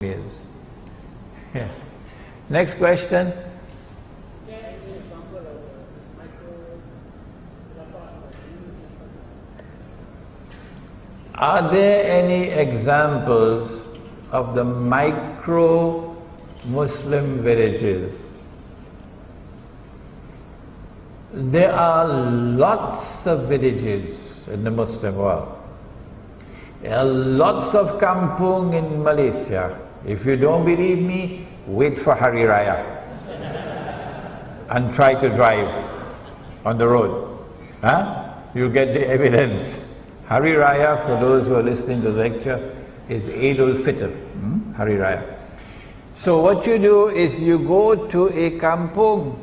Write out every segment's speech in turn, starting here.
is. Yes. Next question. Are there any examples of the micro Muslim villages? There are lots of villages in the Muslim world. There are lots of kampung in Malaysia. If you don't believe me, wait for Hari Raya and try to drive on the road. Huh? You get the evidence. Hari Raya, for those who are listening to the lecture, is Eid al-Fitr, hmm? Hari Raya. So what you do is you go to a kampung,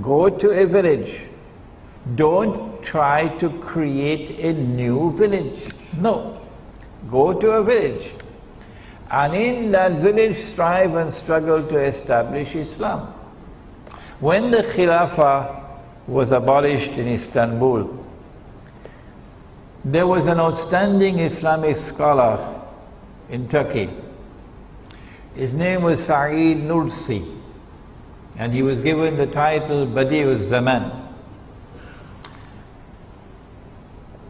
go to a village. Don't try to create a new village. No. Go to a village. And in that village strive and struggle to establish Islam. When the Khilafah was abolished in Istanbul, there was an outstanding Islamic scholar in Turkey. His name was Sa'id Nursi, and he was given the title Badi'uz Zaman.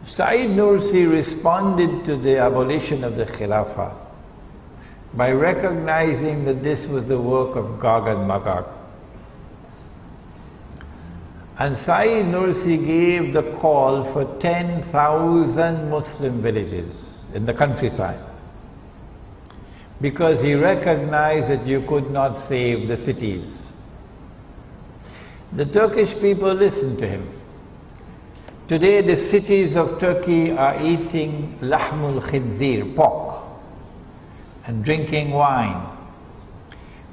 Sa'id Nursi responded to the abolition of the Khilafah by recognizing that this was the work of Gog and Magog. And Sayyid Nursi gave the call for 10,000 Muslim villages in the countryside because he recognized that you could not save the cities. The Turkish people listened to him. Today the cities of Turkey are eating lahmul khinzir, pork, and drinking wine.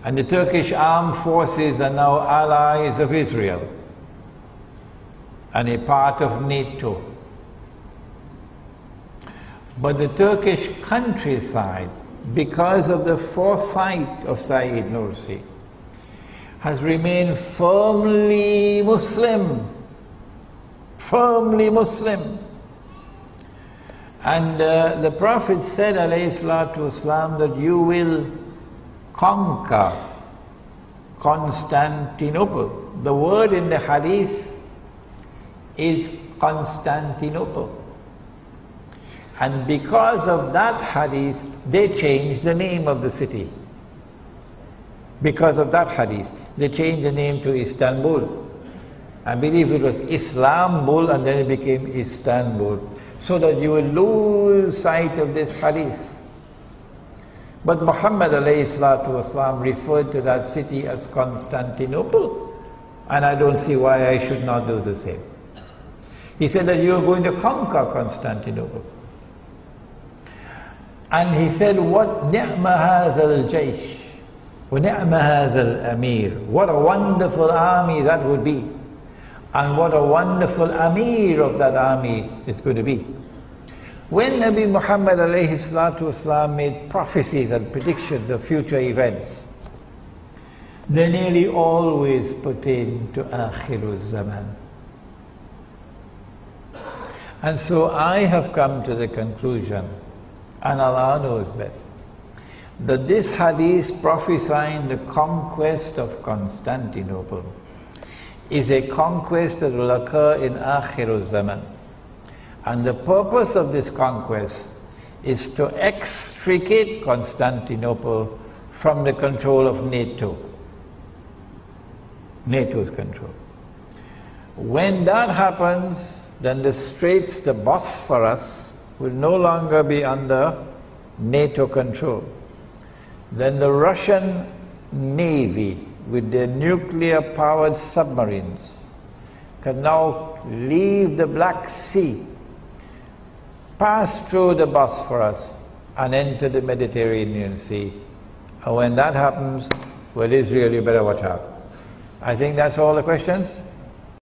And the Turkish armed forces are now allies of Israel and a part of NATO. But the Turkish countryside, because of the foresight of Sayyid Nursi, has remained firmly Muslim, firmly Muslim. And uh, the Prophet said, والسلام, that you will conquer Constantinople. The word in the hadith is Constantinople. And because of that hadith, they changed the name of the city. Because of that hadith, they changed the name to Istanbul. I believe it was Islambul and then it became Istanbul. So that you will lose sight of this hadith. But Muhammad والسلام, referred to that city as Constantinople. And I don't see why I should not do the same. He said that you are going to conquer Constantinople. And he said, What ni'ma hadha al-jaysh, wa ni'ma hadha al-amir. What a wonderful army that would be. And what a wonderful amir of that army is going to be. When Nabi Muhammad والسلام, made prophecies and predictions of future events, they nearly always pertain to Akhirul Zaman. And so I have come to the conclusion, and Allah knows best, that this hadith prophesying the conquest of Constantinople is a conquest that will occur in Akhirul Zaman. And the purpose of this conquest is to extricate Constantinople from the control of NATO. NATO's control. When that happens, then the straits, the Bosphorus, will no longer be under NATO control. Then the Russian Navy, with their nuclear powered submarines, can now leave the Black Sea, pass through the Bosphorus, and enter the Mediterranean Sea. And when that happens, well, Israel, you better watch out. I think that's all the questions.